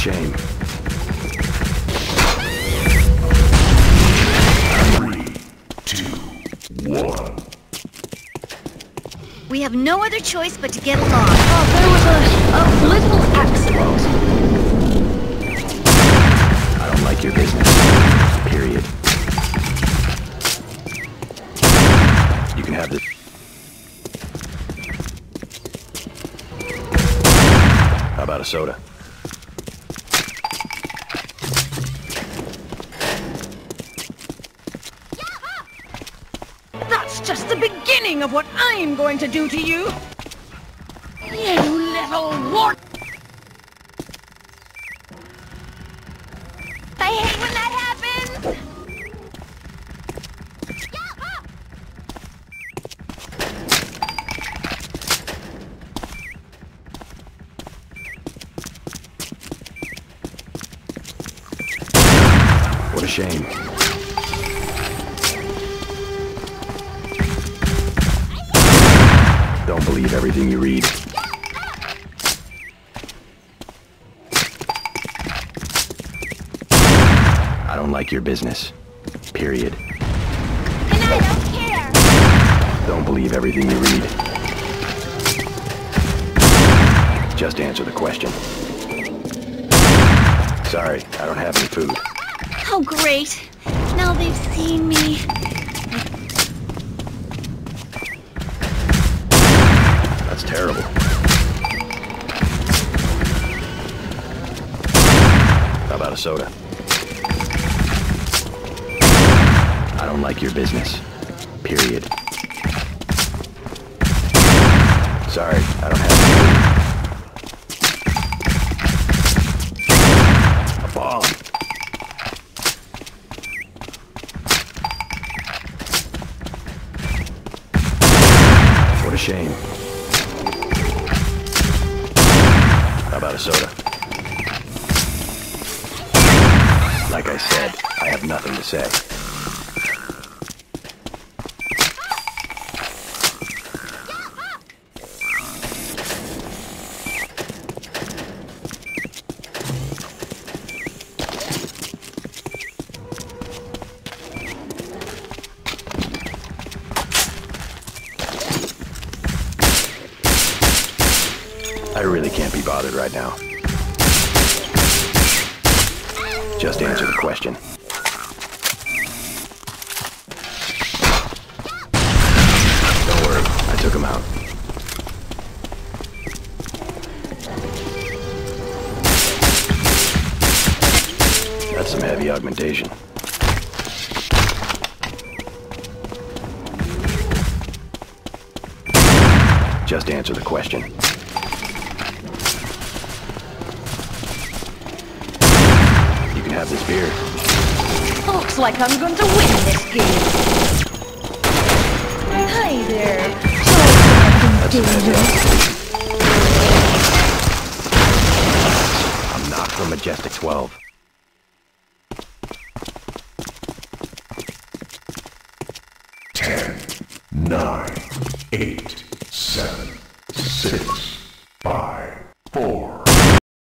shame. Three, two, one. We have no other choice but to get along. Oh, there was a, a little accident. I don't like your business. Period. You can have this. How about a soda? That's just the beginning of what I'm going to do to you. You little wart. I hate when that happens! What a shame. Don't believe everything you read. I don't like your business. Period. And I don't care! Don't believe everything you read. Just answer the question. Sorry, I don't have any food. Oh, great. Now they've seen me. That's terrible. How about a soda? I don't like your business. Period. Sorry, I don't have. A bomb. What a shame. Soda? Like I said, I have nothing to say. I really can't be bothered right now. Just answer the question. Don't worry, I took him out. That's some heavy augmentation. Just answer the question. Have this beer. Looks like I'm going to win this game. Hi there. That's some. I'm not from Majestic 12. Ten, nine, eight, seven, six,